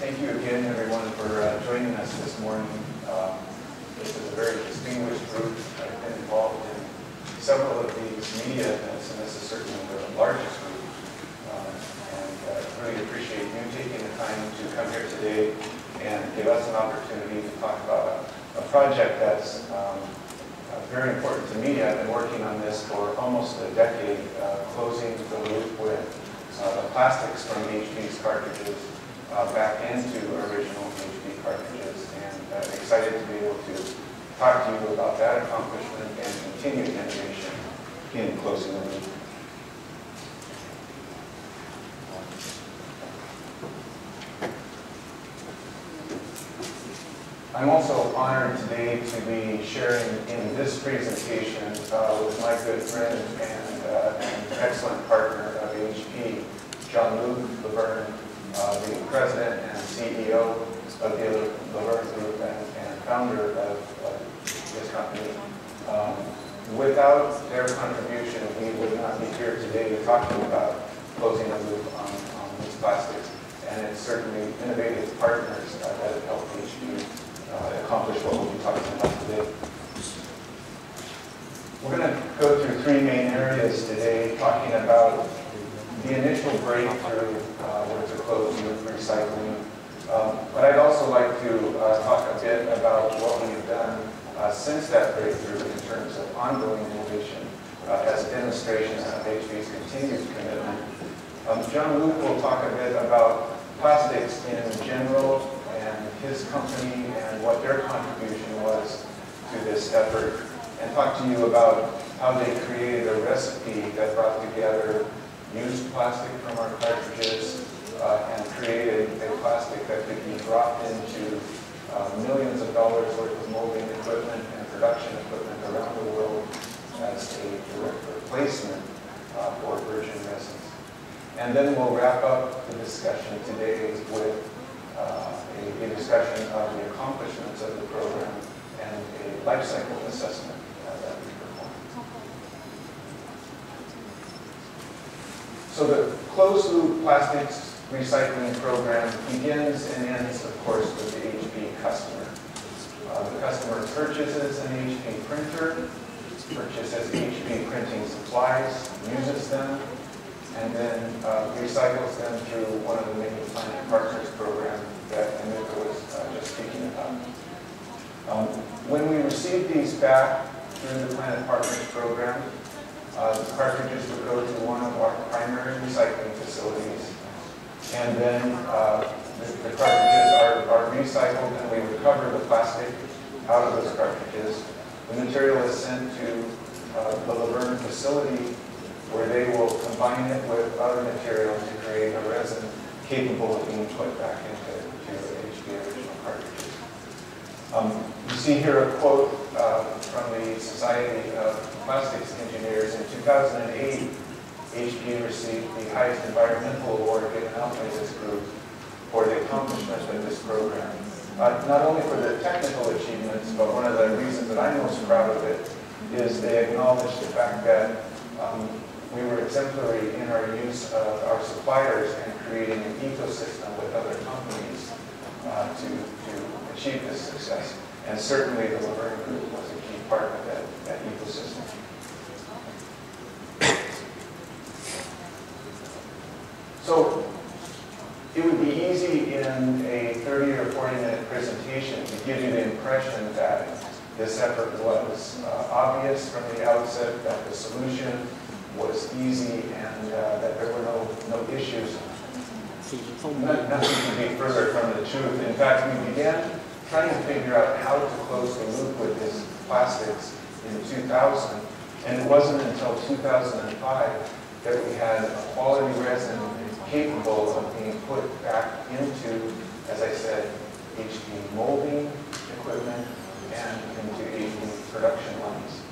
Thank you again, everyone, for uh, joining us this morning. Um, This is a very distinguished group. I've been involved in several of these media events, and this is certainly the largest group. Um, And uh, really appreciate you taking the time to come here today and give us an opportunity to talk about a a project that's um, uh, very important to me. I've been working on this for almost a decade, uh, closing the loop with uh, the plastics from HP's cartridges uh, back into original HP cartridges. And uh, excited to be able to talk to you about that accomplishment and continued innovation in closing the loop. I'm also honored today to be sharing in this presentation uh, with my good friend and uh, and excellent partner of HP, Jean-Luc Lavergne, uh, the president and CEO of the Lavergne Group and and founder of this company. Um, Without their contribution, we would not be here today to talk to you about closing the loop on on these plastics. And it's certainly innovative partners uh, that have helped HP uh, accomplish what we'll be talking about today. We're going to go through three main areas today, talking about the initial breakthrough recycling. Um, But I'd also like to uh, talk a bit about what we've done uh, since that breakthrough in terms of ongoing innovation uh, as demonstrations of HP's continued commitment. Um, Jean-Luc will talk a bit about plastics in general and his company and what their contribution was to this effort, and talk to you about how they created a recipe that brought together used plastic from our cartridges uh, and created a plastic that could be dropped into uh, millions of dollars worth of molding equipment and production equipment around the world as a direct replacement uh, for virgin resins. And then we'll wrap up the discussion today with uh, a a discussion of the accomplishments of the program and a life cycle assessment uh, that we performed. So the closed loop plastics recycling program begins and ends, of course, with the HP customer. Uh, The customer purchases an HP printer, purchases HP printing supplies, uses them, and then uh, recycles them through one of the many Planet Partners programs that Anita was uh, just speaking about. Um, When we receive these back through the Planet Partners program, uh, the cartridges would go to one of our primary recycling facilities, and then uh, the the cartridges are are recycled, and we recover the plastic out of those cartridges. The material is sent to uh, the Lavergne facility where they will combine it with other materials to create a resin capable of being put back into to HP original cartridges. Um, You see here a quote uh, from the Society of Plastics Engineers. In 2008, HP received the highest environmental award given out by this group for the accomplishment of this program. Uh, Not only for the technical achievements, but one of the reasons that I'm most proud of it is they acknowledge the fact that um, we were exemplary in our use of our suppliers and creating an ecosystem with other companies uh, to, to achieve this success. And certainly the Lavergne Group was a key part of that, that ecosystem. So it would be easy in a 30 or 40 minute presentation to give you the impression that this effort was uh, obvious from the outset, that the solution was easy and uh, that there were no, no issues. No- Nothing could be further from the truth. In fact, we began trying to figure out how to close the loop with this plastics in 2000. And it wasn't until 2005 that we had a quality resin capable of being put back into, as I said, HD molding equipment and into HP production lines.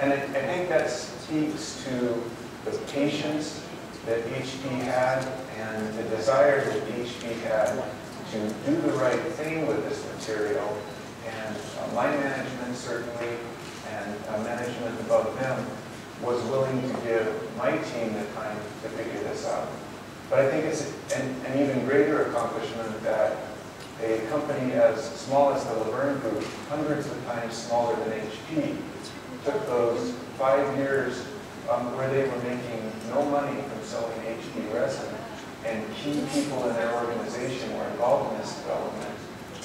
And I I think that speaks to the patience that HP had and the desire that HP had to do the right thing with this material. And uh, my management certainly, and uh, management above them, was willing to give my team the time to figure this out. But I think it's an, an even greater accomplishment that a company as small as the Lavergne Group, hundreds of times smaller than HP, took those five years um, where they were making no money from selling HP resin, and key people in their organization were involved in this development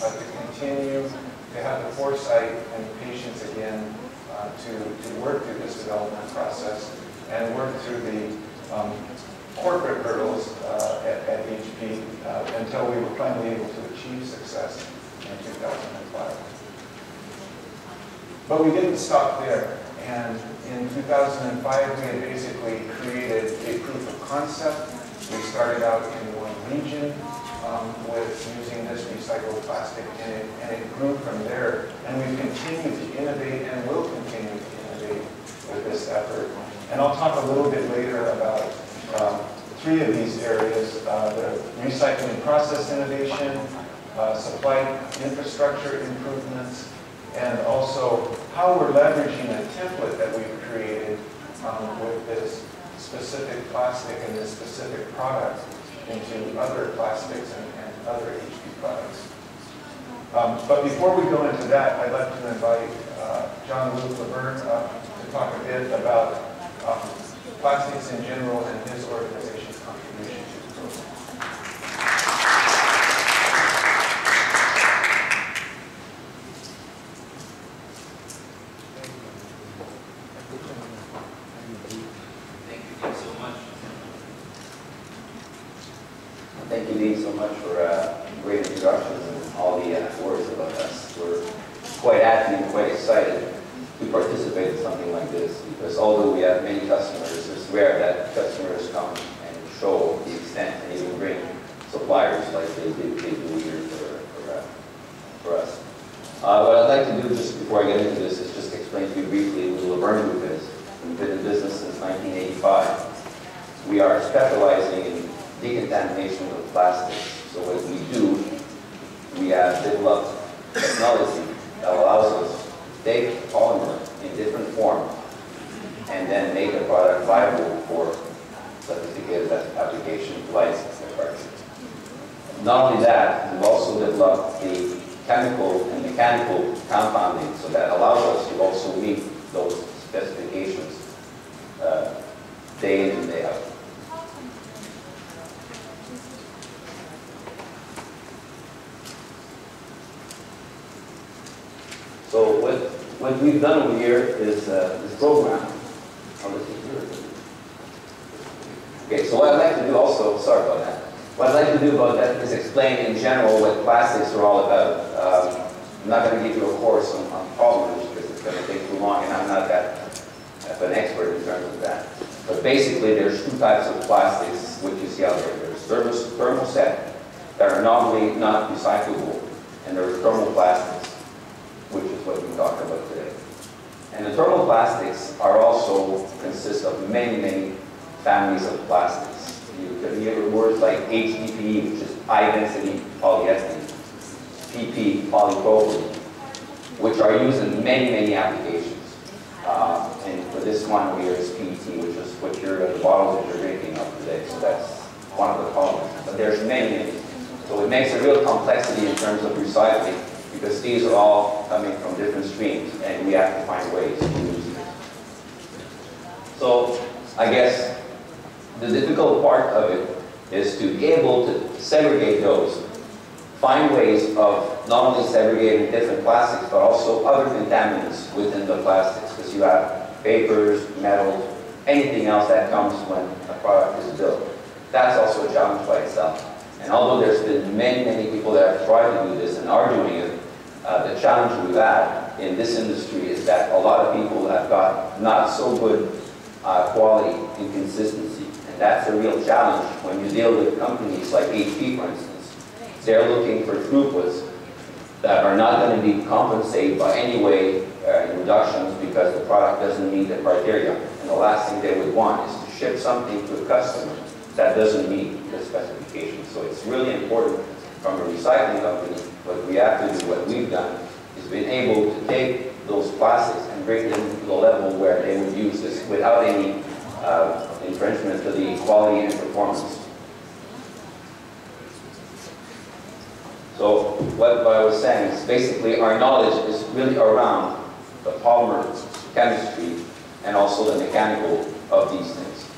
uh, to continue to have the foresight and patience again uh, to, to work through this development process and work through the um, corporate hurdles uh, at, at, HP uh, until we were finally able to achieve success in 2005. But we didn't stop there. And in 2005, we had basically created a proof of concept. We started out in one region um, with using this recycled plastic, and it, and it grew from there. And we've continued to innovate and will continue to innovate with this effort. And I'll talk a little bit later about um, three of these areas, uh, the recycling process innovation, uh, supply infrastructure improvements, and also how we're leveraging a template that we've created um, with this specific plastic and this specific product into other plastics and, and other HP products. Um, but before we go into that, I'd like to invite uh, Jean-Luc Lavergne uh, to talk a bit about um, plastics in general and his organization's contribution to the program. Thank you, Dean, so much. Thank you, Dean, so much for uh, great introductions and all the uh, words about us. We're quite happy and quite excited to participate in something like this because although we have many customers, it's rare that customers come and show the extent and even bring suppliers like they do, they do here for, for, uh, for us. Uh, what I'd like to do just before I get into this is just explain to you briefly who the Lavergne Group is. We've been in business since 1985. We are specializing in decontamination of plastics. So what we do, we have developed technology that allows us to take polymer in different forms and then make a product viable for sophisticated application license parts. Not only that, we've also developed the chemical and mechanical compounding so that allows us to also meet those specifications uh, day in and day out. So what, we've done over here is uh, this program. Oh. Okay, so what I'd like to do also, sorry about that. What I'd like to do about that is explain in general what plastics are all about. Um, I'm not going to give you a course on, on polymers because it's going to take too long and I'm not that an expert in terms of that. But basically there's two types of plastics which you see out there. There's thermoset that are normally not recyclable and there's thermoplastics which is what we talked about today. And the thermoplastics are also consist of many, many families of plastics. You can hear words like HDPE, which is high-density polyethylene, PP, polypropylene, which are used in many, many applications. Uh, and for this one here is PET, which is what you're, the bottles that you're drinking of today. So that's one of the polymers. But there's many, many. So it makes a real complexity in terms of recycling because these are all coming from different streams and we have to find ways to use them. So I guess the difficult part of it is to be able to segregate those, find ways of not only segregating different plastics but also other contaminants within the plastics because you have papers, metals, anything else that comes when a product is built. That's also a challenge by itself. And although there's been many, many people that have tried to do this and are doing it, uh, the challenge we've had in this industry is that a lot of people have got not so good uh, quality and consistency. And that's a real challenge when you deal with companies like HP, for instance. They're looking for throughputs that are not going to be compensated by any way uh, in reductions because the product doesn't meet the criteria. And the last thing they would want is to ship something to a customer that doesn't meet the specifications. So it's really important from a recycling company, what we have to do, what we've done, is been able to take those plastics and bring them to the level where they would use this without any uh, infringement to the quality and performance. So what, what I was saying is basically our knowledge is really around the polymer chemistry and also the mechanical of these things.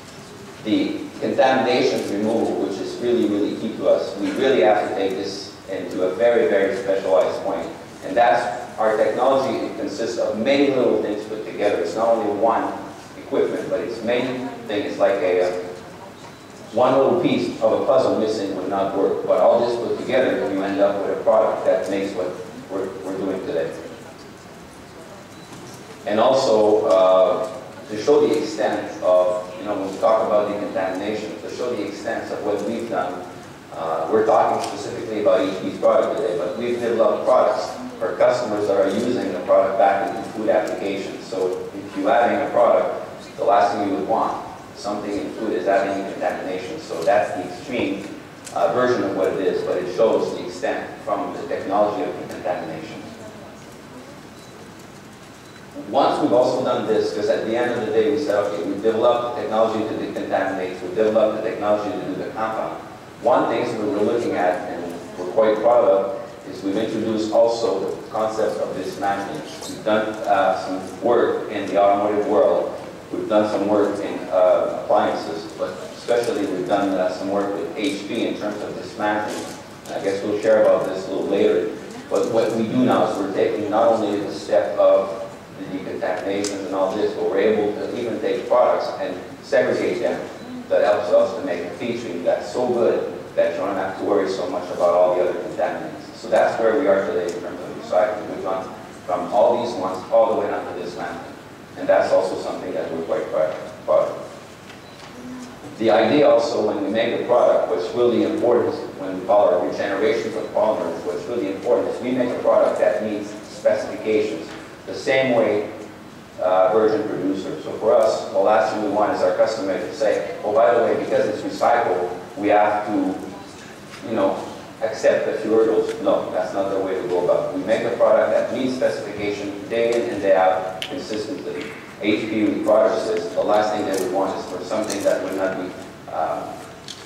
The contamination removal, which is really, really key to us, we really have to take this into a very, very specialized point. And that's our technology it consists of many little things put together. It's not only one equipment, but it's many things. Like a, uh, one little piece of a puzzle missing would not work. But all this put together, you end up with a product that makes what we're, we're doing today. And also, uh, to show the extent of, you know, when we talk about decontamination, to show the extent of what we've done, uh, we're talking specifically about HP's product today, but we've developed products for customers that are using the product back into food applications. So if you're adding a product, the last thing you would want, something in food is adding contamination. So that's the extreme uh, version of what it is, but it shows the extent from the technology of decontamination. Once we've also done this, because at the end of the day we said, okay, we've developed the technology to decontaminate, we've developed the technology to do the compound. One thing that we were looking at, and we're quite proud of, is we've introduced also the concept of dismantling. We've done uh, some work in the automotive world. We've done some work in uh, appliances, but especially we've done uh, some work with HP in terms of dismantling. I guess we'll share about this a little later. But what we do now is we're taking not only the step of decontaminations and all this, but we're able to even take products and segregate them. That helps us to make a stream that's so good that you don't have to worry so much about all the other contaminants. So that's where we are today in terms of recycling. We've gone from all these ones all the way down to dismantling. And that's also something that we're quite proud of. The idea also when we make a product, what's really important when we call our regeneration of polymers, what's really important is we make a product that meets specifications the same way uh, virgin producer. So for us, the last thing we want is our customer to say, oh, by the way, because it's recycled, we have to, you know, accept a few hurdles. No, that's not the way to go about it. We make a product that meets specification day in and day out consistently. HP products says the last thing they would want is for something that would not be um,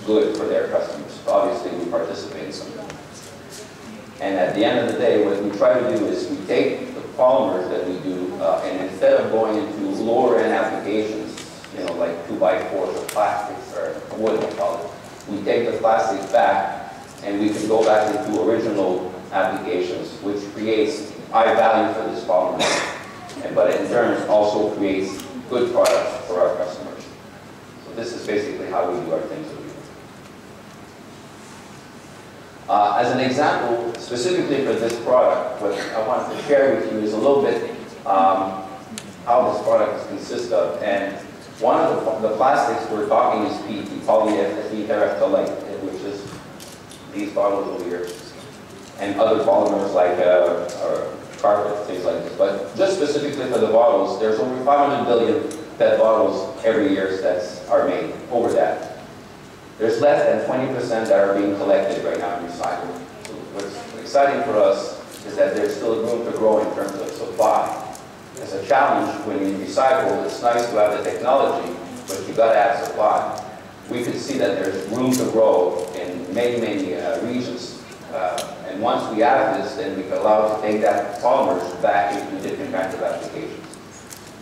good for their customers. Obviously, we participate in something. And at the end of the day, what we try to do is we take the polymers that we do, uh, and instead of going into lower end applications, you know, like 2 by 4s or plastics or wood, we call it, we take the plastics back and we can go back into original applications, which creates high value for this polymer, and, but in turn also creates good products for our customers. So this is basically how we do our things over here. Uh, as an example, specifically for this product, what I wanted to share with you is a little bit um, how this product is consists of. And one of the, the plastics we're talking is PET, polyethylene which is these bottles over here, and other polymers like uh, carpet, things like this. But just specifically for the bottles, there's over 500 billion PET bottles every year that are made, over that. There's less than 20% that are being collected right now and recycled. So what's exciting for us is that there's still room to grow in terms of supply. It's a challenge when you recycle. It's nice to have the technology, but you've got to have supply. We could see that there's room to grow in many, many uh, regions. Uh, and once we have this, then we can allow to take that polymers back into different kinds of applications.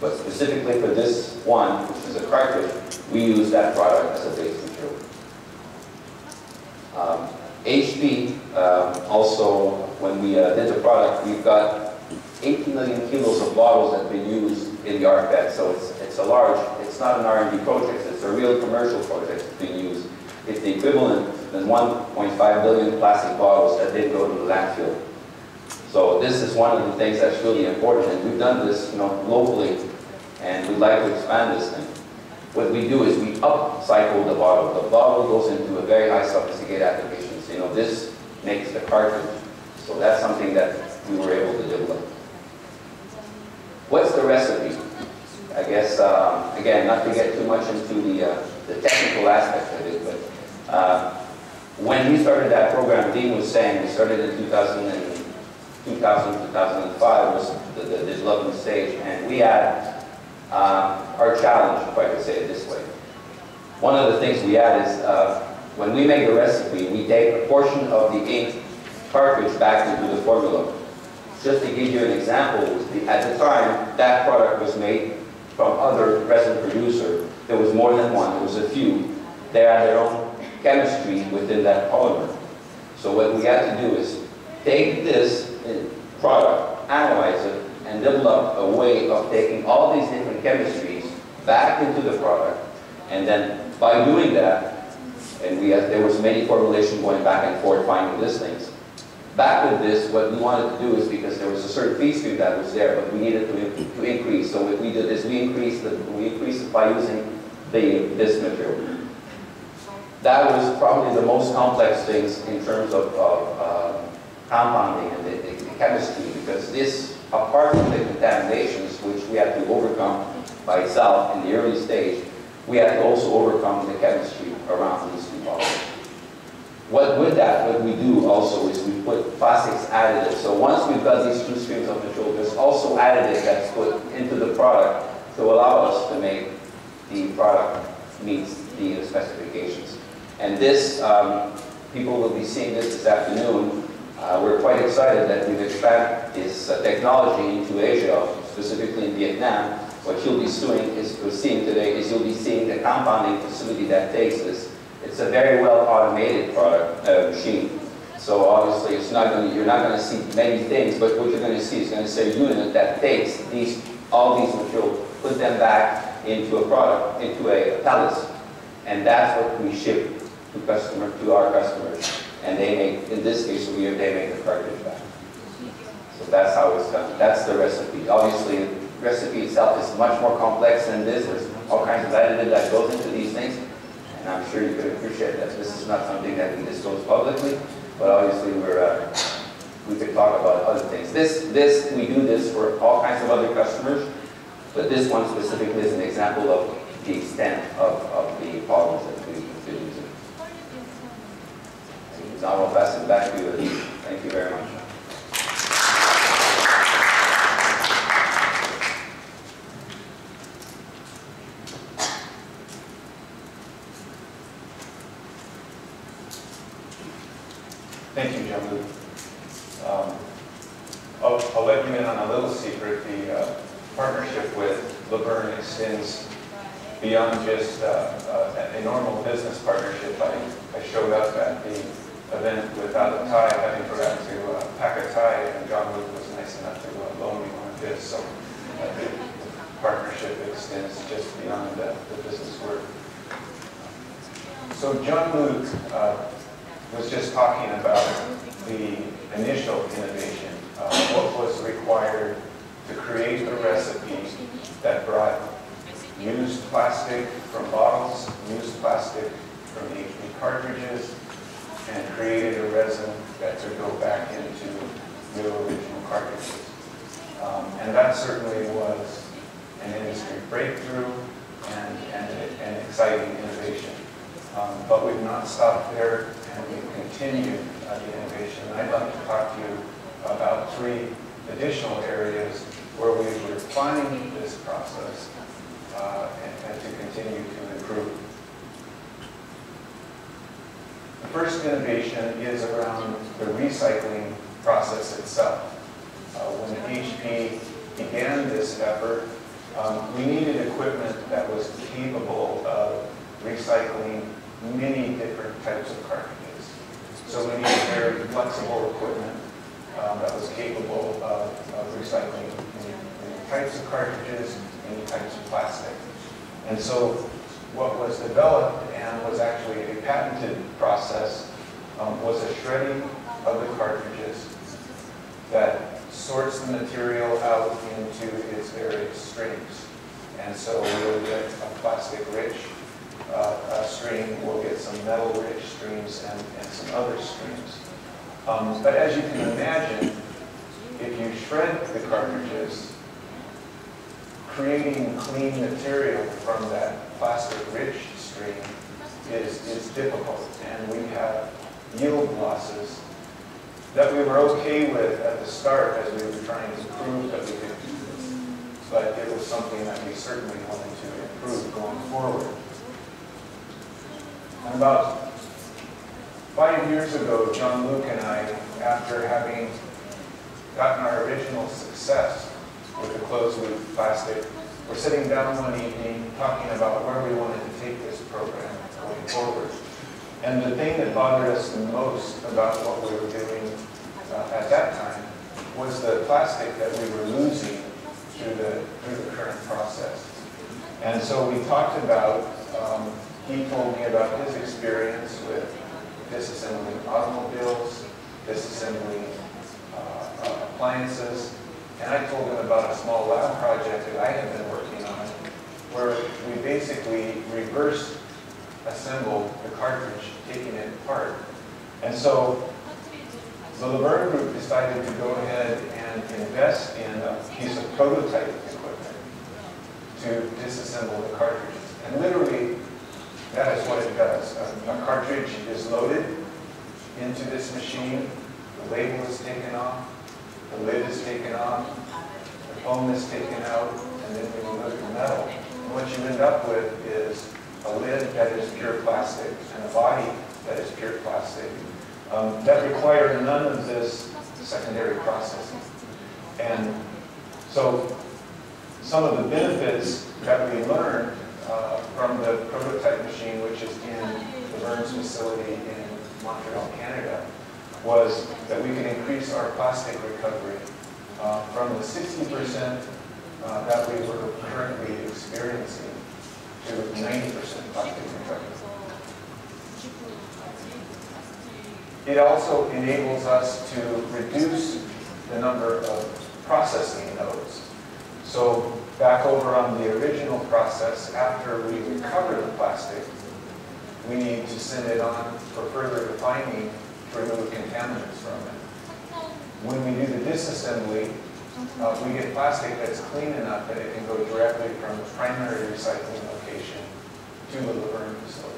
But specifically for this one, which is a cartridge, we use that product as a base. Um, HP, um, also, when we uh, did the product, we've got 18 million kilos of bottles that have been used in the ArcBet. So it's, it's a large, it's not an R&D project, it's a real commercial project that's being used. It's the equivalent of 1.5 billion plastic bottles that didn't go to the landfill. So this is one of the things that's really important, and we've done this, you know, locally, and we'd like to expand this thing. What we do is we upcycle the bottle. The bottle goes into a very high sophisticated application. So, you know, this makes the cartridge. So that's something that we were able to develop. What's the recipe? I guess, um, again, not to get too much into the, uh, the technical aspect of it, but uh, when we started that program, Dean was saying, we started in 2000 and 2000, 2005 was the, the development stage, and we had uh, our challenge, if I could say it this way. One of the things we had is uh, when we make a recipe, we take a portion of the ink cartridge back into the formula. Just to give you an example, at the time, that product was made from other resin producer. There was more than one, there was a few. They had their own chemistry within that polymer. So what we had to do is take this product, analyze it, and develop a way of taking all these chemistries back into the product. And then by doing that, and we had, there was many formulations going back and forth finding these things. Back with this, what we wanted to do is because there was a certain feed stream that was there, but we needed to, to increase. So what we did is we increased the, we increased it by using the, this material. That was probably the most complex things in terms of, of uh, compounding and the, the chemistry because this, apart from the contaminations which we had to overcome by itself in the early stage, we had to also overcome the chemistry around these two bottles. What with that, what we do also is we put plastics additive. So once we've got these two streams of material, there's also additive that's put into the product to allow us to make the product meets the specifications. And this, um, people will be seeing this this afternoon. Uh, we're quite excited that we've expanded this uh, technology into Asia, specifically in Vietnam. What you'll be seeing, is, seeing today is you'll be seeing the compounding facility that takes this. It's a very well automated product uh, machine. So obviously, it's not going you're not going to see many things, but what you're going to see is going to say a unit that takes these, all these materials, put them back into a product, into a pellets, and that's what we ship to customer, to our customers. And they make, in this case, we, they make the cartridge back. So that's how it's done. That's the recipe. Obviously, the recipe itself is much more complex than this. There's all kinds of additive that goes into these things. And I'm sure you could appreciate that. This is not something that we disclose publicly, but obviously we're, uh, we could talk about other things. This, this, we do this for all kinds of other customers, but this one specifically is an example of the extent of, of the polymers that we, we use. Now I'll pass it back to you. Thank you very much. Thank you, Jean-Luc. Um, I'll, I'll let you in on a little secret. The uh, partnership with Lavergne extends beyond just uh, uh, a normal business partnership. I, I showed up event without a tie, having forgot to uh, pack a tie, and Jean-Luc was nice enough to uh, loan me one of his. So uh, the partnership extends just beyond the, the business work. So Jean-Luc uh, was just talking about the initial innovation, uh, what was required to create a recipe that brought used plastic from bottles, used plastic from HP cartridges, and created a resin that could go back into new original cartridges. Um, and that certainly was an industry breakthrough and, and an exciting innovation. Um, but we've not stopped there, and we've continued uh, the innovation. And I'd like to talk to you about three additional areas where we've refined this process uh, and, and to continue to improve. The first innovation is around the recycling process itself. Uh, when HP began this effort, um, we needed equipment that was capable of recycling many different types of cartridges. So we needed very flexible equipment um, that was capable of, of recycling many, many types of cartridges, many types of plastic. And so what was developed and was actually a patented process um, was a shredding of the cartridges that sorts the material out into its various streams. And so we'll get a plastic-rich uh, stream, we'll get some metal-rich streams, and, and some other streams. Um, but as you can imagine, if you shred the cartridges, creating clean material from that plastic-rich stream is, is difficult. And we have yield losses that we were okay with at the start as we were trying to prove that we could but it was something that we certainly wanted to improve going forward. And about five years ago, Jean-Luc and I after having gotten our original success with the closed-loop plastic, we're sitting down one evening talking about where we wanted to take this program going forward. And the thing that bothered us the most about what we were doing uh, at that time was the plastic that we were losing through the, through the current process. And so we talked about, um, he told me about his experience with disassembling automobiles, disassembling uh, uh, appliances, and I told him about a small lab project that I had been working on, where we basically reverse assembled the cartridge, taking it apart. And so the Lavergne Group decided to go ahead and invest in a piece of prototype equipment to disassemble the cartridges. And literally, that is what it does. A, a cartridge is loaded into this machine, the label is taken off, the lid is taken off, the foam is taken out, and then look at the metal, and what you end up with is a lid that is pure plastic and a body that is pure plastic um, that require none of this secondary processing. And so some of the benefits that we learned uh, from the prototype machine, which is in the Burns facility in Montreal, Canada, was that we can increase our plastic recovery uh, from the 60% uh, that we were currently experiencing to 90% plastic recovery. It also enables us to reduce the number of processing nodes. So back over on the original process, after we recover the plastic, we need to send it on for further refining remove contaminants from it. When we do the disassembly, uh, we get plastic that's clean enough that it can go directly from the primary recycling location to the Lavergne facility.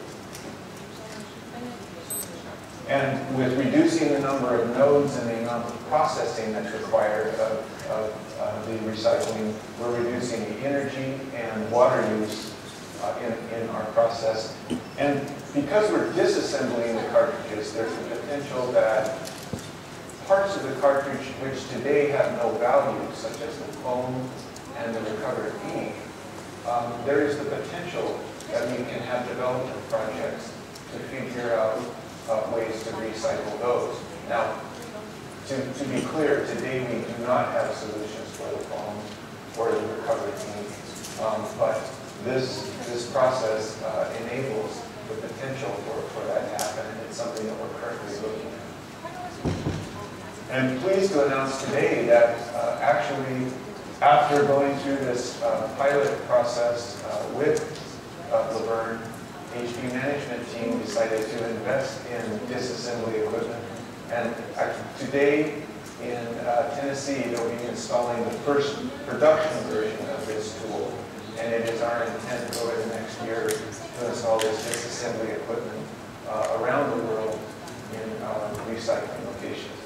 And with reducing the number of nodes and the amount of processing that's required of, of uh, the recycling, we're reducing the energy and water use uh, in, in our process. And because we're disassembling the cartridges, there's the potential that parts of the cartridge which today have no value, such as the foam and the recovered ink, um, there is the potential that we can have development projects to figure out uh, ways to recycle those. Now, to, to be clear, today we do not have solutions for the foam or the recovered ink, um, but this, this process uh, enables the potential for, for that to happen, and it's something that we're currently looking at. And pleased to announce today that uh, actually, after going through this uh, pilot process uh, with uh, Lavergne, HP management team decided to invest in disassembly equipment. And today in uh, Tennessee, they'll be installing the first production version of this tool. And it is our intent to go over the next year to install this disassembly equipment uh, around the world in uh, recycling locations.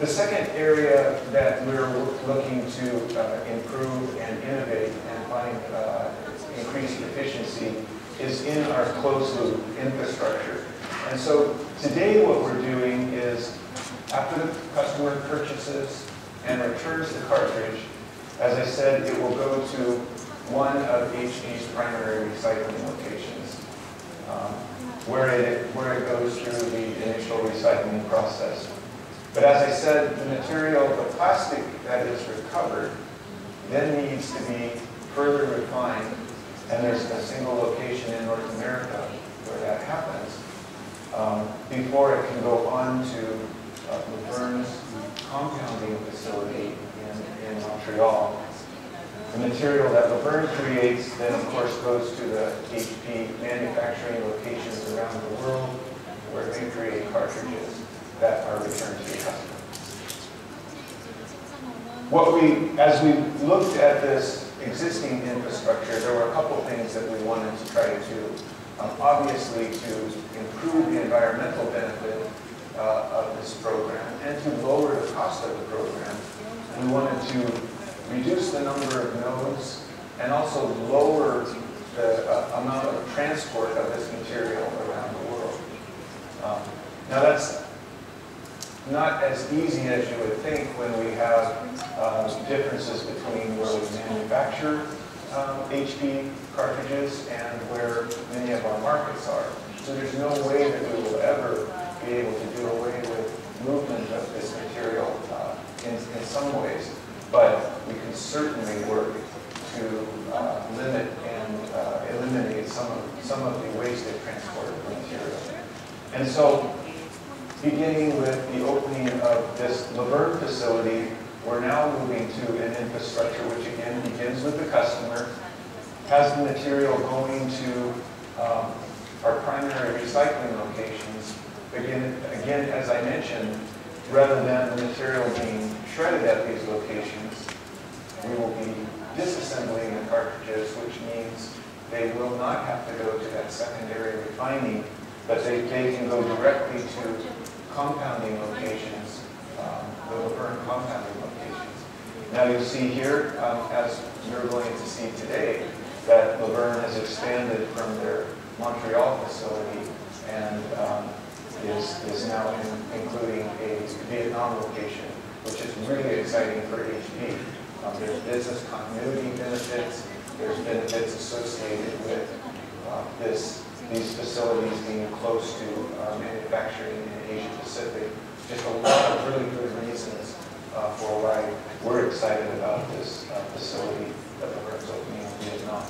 The second area that we're looking to uh, improve and innovate and find uh, increased efficiency is in our closed loop infrastructure. And so today what we're doing is after the customer purchases and returns the cartridge, as I said, it will go to one of HP's primary recycling locations um, where, it, where it goes through the initial recycling process. But as I said, the material, the plastic that is recovered, then needs to be further refined. And there's a single location in North America where that happens um, before it can go on to uh, Lavergne's compounding facility in, Montreal. The material that Lavergne creates then, of course, goes to the HP manufacturing locations around the world where they create cartridges that are returned to the customer. What we, as we looked at this existing infrastructure, there were a couple things that we wanted to try to, um, obviously to improve the environmental benefit uh, of this program and to lower the cost of the program. We wanted to reduce the number of nodes and also lower the uh, amount of transport of this material around the world. Um, Now, that's not as easy as you would think when we have um, differences between where we manufacture um, HP cartridges and where many of our markets are. So there's no way that we will ever be able to do away with movement of this material in, in some ways, but we can certainly work to uh, limit and uh, eliminate some of, some of the wasted transport of material. And so beginning with the opening of this Lavergne facility, we're now moving to an infrastructure which again begins with the customer, has the material going to um, our primary recycling locations. Again, again, as I mentioned, rather than the material being shredded at these locations, we will be disassembling the cartridges, which means they will not have to go to that secondary refining, but they, they can go directly to compounding locations, um, the Lavergne compounding locations. Now you see here, um, as you're going to see today, that Lavergne has expanded from their Montreal facility and um, is, is now in- including a Vietnam location, which is really exciting for HP. Um, There's business continuity benefits, there's benefits associated with uh, this, these facilities being close to uh, manufacturing in Asia Pacific. Just a lot of really good reasons uh, for why we're excited about this uh, facility that Lavergne's opening in Vietnam.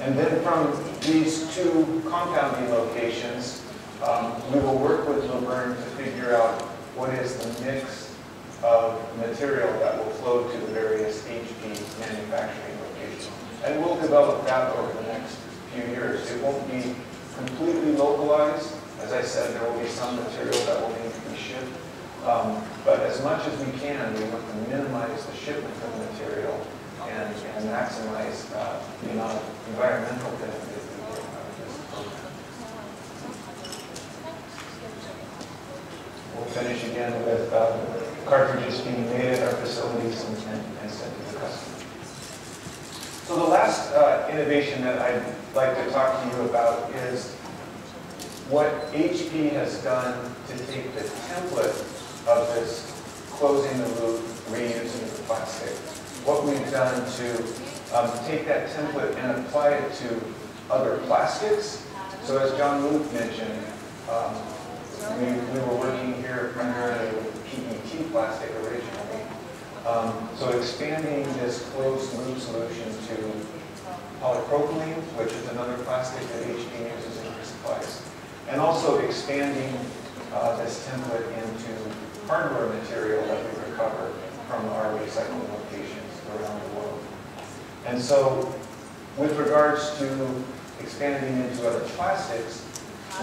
And then from these two compounding locations, um, we will work with Lavergne to figure out what is the mix of material that will flow to the various HP manufacturing locations. And we'll develop that over the next few years. It won't be completely localized. As I said, there will be some material that will need to be shipped. Um, But as much as we can, we want to minimize the shipment of material and and maximize uh, the amount of environmental benefit we get out of this program. We'll finish again with uh, cartridges being made at our facilities and and- sent to the customer. So the last uh, innovation that I'd like to talk to you about is what HP has done to take the template of this closing the loop, reusing the plastic. What we've done to um, take that template and apply it to other plastics. So as Jean-Luc mentioned, um, we, we were working here primarily with PET plastic originally. Um, So expanding this closed loop solution to polypropylene, which is another plastic that HP uses in their supplies. And also expanding uh, this template into hardware material that we recover from our recycling locations around the world. And so with regards to expanding into other plastics,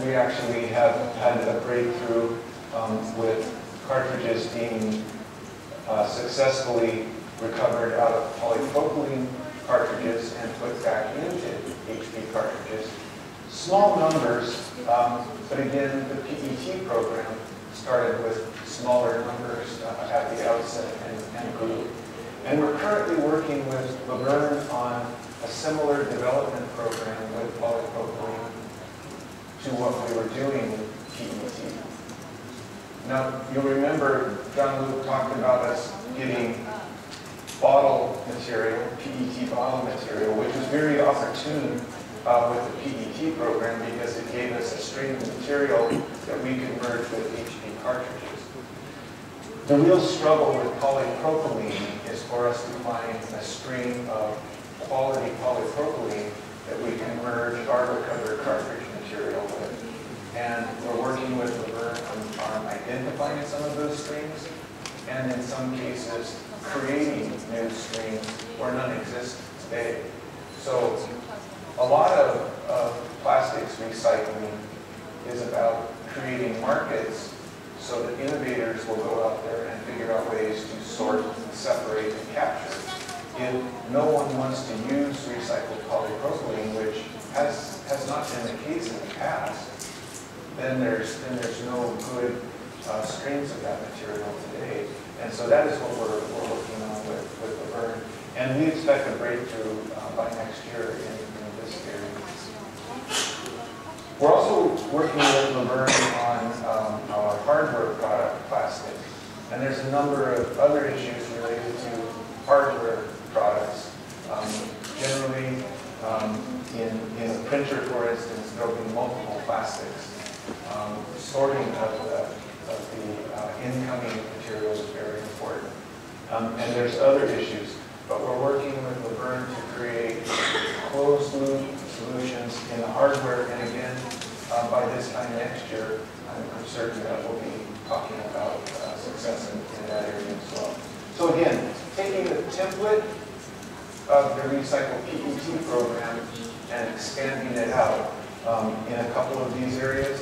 we actually have had a breakthrough um, with cartridges being uh, successfully recovered out of polypropylene cartridges and put back into HP cartridges. Small numbers, um, but again, the PET program started with smaller numbers uh, at the outset and and grew. And we're currently working with Lavergne on a similar development program with polypropylene to what we were doing PET. Now, you'll remember Jean-Luc talked about us getting bottle material, PET bottle material, which was very opportune uh, with the PET program because it gave us a stream of material that we could merge with HP cartridges. The real struggle with polypropylene is for us to find a stream of quality polypropylene that we can merge our recovered cartridge material with. And we're working with Lavergne on, on identifying some of those streams, and in some cases, creating new streams where none exist today. So a lot of, of plastics recycling is about creating markets so that innovators will go out there and figure out ways to sort, separate, and capture. If no one wants to use recycled polypropylene, which has, has not been the case in the past, then there's, then there's no good uh, streams of that material today. And so that is what we're, we're working on with, with Lavergne. And we expect a breakthrough uh, by next year in in this area. We're also working with Lavergne on um, our hardware product plastics. And there's a number of other issues related to hardware products. Um, Generally, um, in, in a printer, for instance, there'll be multiple plastics. Um, Sorting of the, of the uh, incoming materials is very important. Um, And there's other issues, but we're working with Lavergne to create closed-loop solutions in the hardware. And again, uh, by this time next year, I'm I'm certain that we'll be talking about uh, success in in that area as well. So again, taking the template of the recycle PET program and expanding it out um, in a couple of these areas,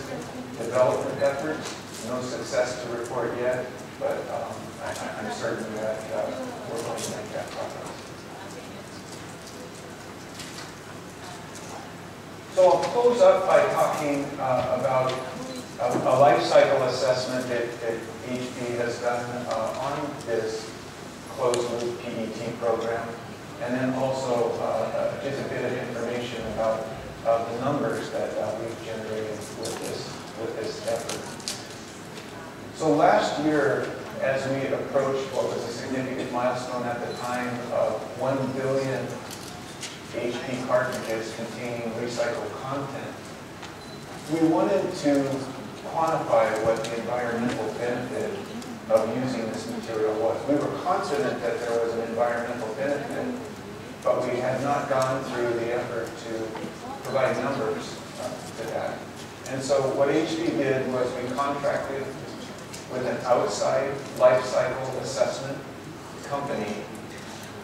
development efforts, no success to report yet, but um, I- I'm certain that uh, we're going to make that progress. So I'll close up by talking uh, about a a life cycle assessment that that HP has done uh, on this closed-loop PET program, and then also uh, uh, just a bit of information about uh, the numbers that uh, we've generated with this, with this effort. So last year, as we approached what was a significant milestone at the time of 1 billion HP cartridges containing recycled content, we wanted to quantify what the environmental benefit of using this material was. We were confident that there was an environmental benefit, but we had not gone through the effort to provide numbers uh, to that. And so what HP did was we contracted with an outside life cycle assessment company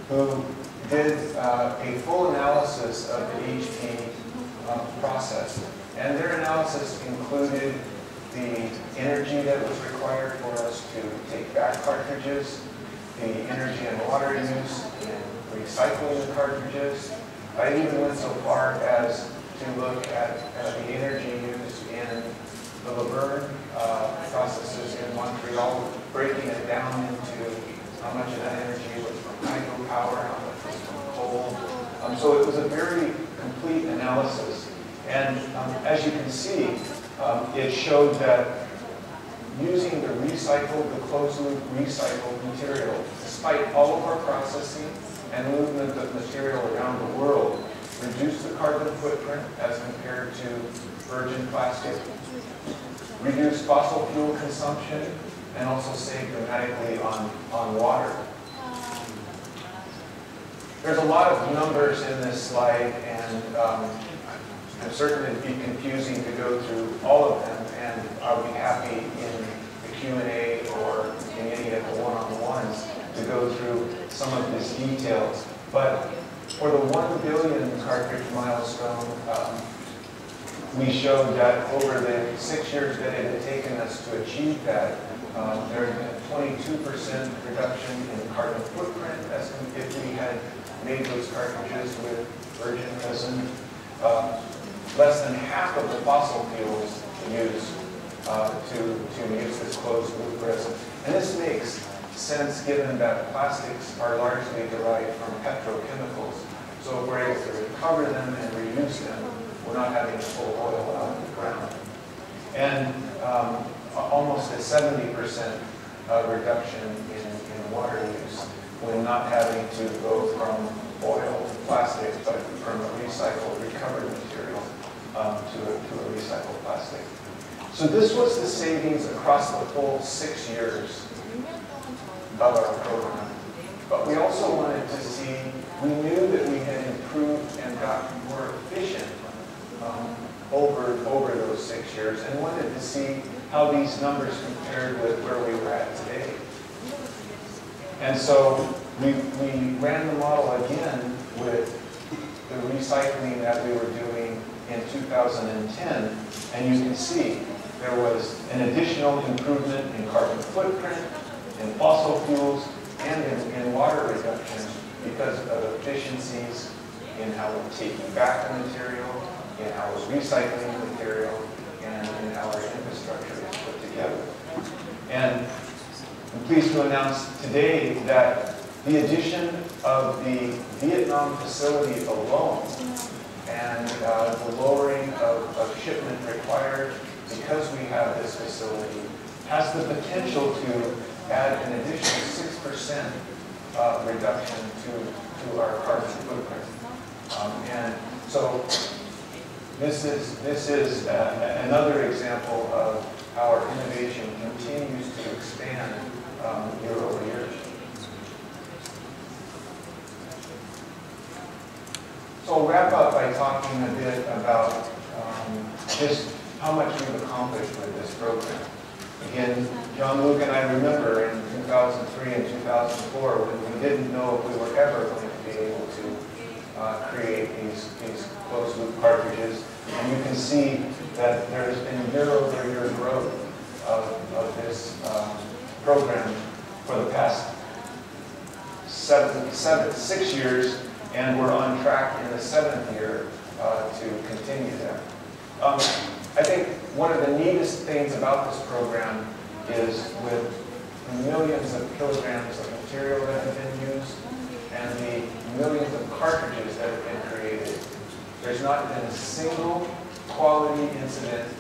who did uh, a full analysis of the HP uh, process. And their analysis included the energy that was required for us to take back cartridges, the energy and water use recycling the cartridges. I even went so far as to look at uh, the energy used in the Lavergne uh, processes in Montreal, breaking it down into how much of that energy was from hydropower, how much was from coal. Um, So it was a very complete analysis. And um, as you can see, um, it showed that using the recycled, the closed-loop recycled material, despite all of our processing and movement of material around the world, reduce the carbon footprint as compared to virgin plastic, reduce fossil fuel consumption, and also save dramatically on, on water. There's a lot of numbers in this slide, and um, I'm certain it'd be confusing to go through all of them, and I'll be happy in the Q&A or in any of the one-on-ones to go through some of these details. But for the 1 billion cartridge milestone, um, we showed that over the six years that it had taken us to achieve that, um, there had been a 22% reduction in carbon footprint as if we had made those cartridges with virgin resin. Uh, Less than half of the fossil fuels used uh, to, to use this closed loop resin. And this makes sense given that plastics are largely derived from petrochemicals. So if we're able to recover them and reuse them, we're not having to pull oil out of the ground. And um, almost a 70% uh, reduction in, in water use when not having to go from oil to plastic, but from a recycled, recovered material um, to a, to a recycled plastic. So this was the savings across the full six years of our program. But we also wanted to see, we knew that we had improved and gotten more efficient um, over, over those six years and wanted to see how these numbers compared with where we were at today. And so we, we ran the model again with the recycling that we were doing in 2010, and you can see there was an additional improvement in carbon footprint, in fossil fuels, and in, in water reduction because of efficiencies in how we're taking back the material, in how we're recycling the material, and in how our infrastructure is put together. And I'm pleased to announce today that the addition of the Vietnam facility alone, and uh, the lowering of of shipment required because we have this facility has the potential to add an additional six percent uh, reduction to, to our carbon footprint. Um, And so this is, this is uh, another example of how our innovation continues to expand um, year over year. So I'll wrap up by talking a bit about um, just how much we've accomplished with this program. Again, Jean-Luc and I remember in 2003 and 2004 when we didn't know if we were ever going to be able to uh, create these, these closed-loop cartridges. And you can see that there's been year-over-year growth of, of this um, program for the past seven, seven, six years, and we're on track in the seventh year uh, to continue that. Um, I think one of the neatest things about this program is with millions of kilograms of material that have been used and the millions of cartridges that have been created, there's not been a single quality incident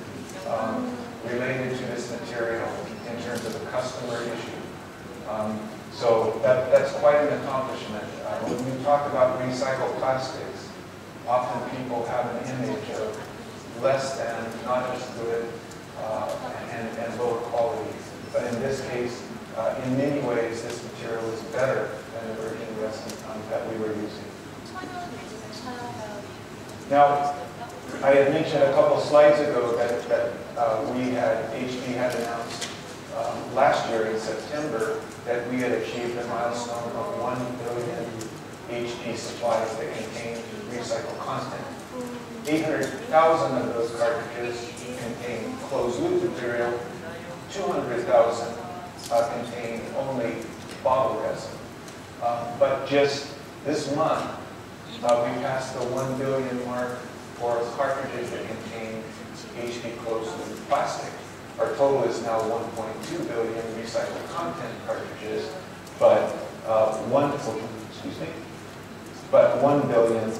um, related to this material in terms of a customer issue. Um, so that, that's quite an accomplishment. Uh, when we talk about recycled plastics, often people have an image of less than, not as good, uh, and, and lower quality. But in this case, uh, in many ways, this material is better than the virgin resin um, that we were using. Now, I had mentioned a couple slides ago that, that uh, we had, HP had announced um, last year in September that we had achieved a milestone of 1 billion HP supplies that contained recycled content. 800,000 of those cartridges contain closed-loop material, 200,000 uh, contain only bottle resin. Uh, but just this month, uh, we passed the 1 billion mark for cartridges that contain HP closed-loop plastic. Our total is now 1.2 billion recycled content cartridges, but uh, one, excuse me, but 1 billion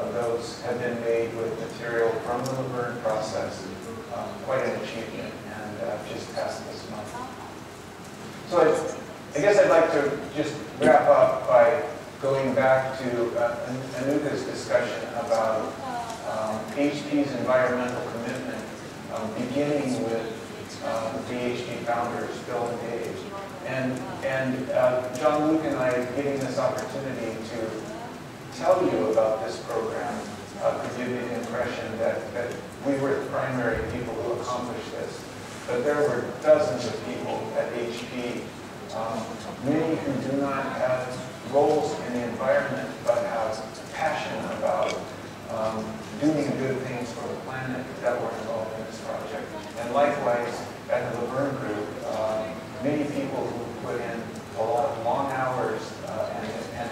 of those have been made with material from the Lavergne process. Um, quite an achievement, and uh, just passed this month. So I, I guess I'd like to just wrap up by going back to uh, Anuka's discussion about um, HP's environmental commitment, um, beginning with um, the HP founders, Bill and Dave. And, and uh, Jean-Luc and I getting this opportunity to tell you about this program uh, could give you the impression that, that we were the primary people who accomplished this. But there were dozens of people at HP, um, many who do not have roles in the environment, but have passion about um, doing good things for the planet that were involved in this project. And likewise, at the Lavergne Group, uh, many people who put in a lot of long hours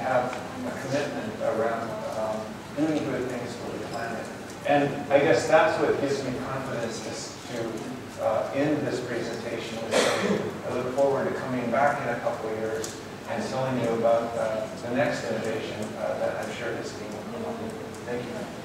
have a commitment around um, doing good things for the planet. And I guess that's what gives me confidence to, uh, end this presentation. I look forward to coming back in a couple of years and telling you about uh, the next innovation uh, that I'm sure this team will come up with. Thank you.